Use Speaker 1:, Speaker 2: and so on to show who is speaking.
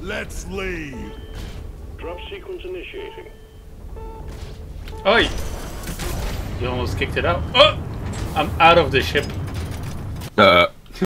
Speaker 1: Let's leave.
Speaker 2: Drop sequence initiating.
Speaker 3: Oi! You almost kicked it out. Oh! I'm out of the ship.
Speaker 4: Uh,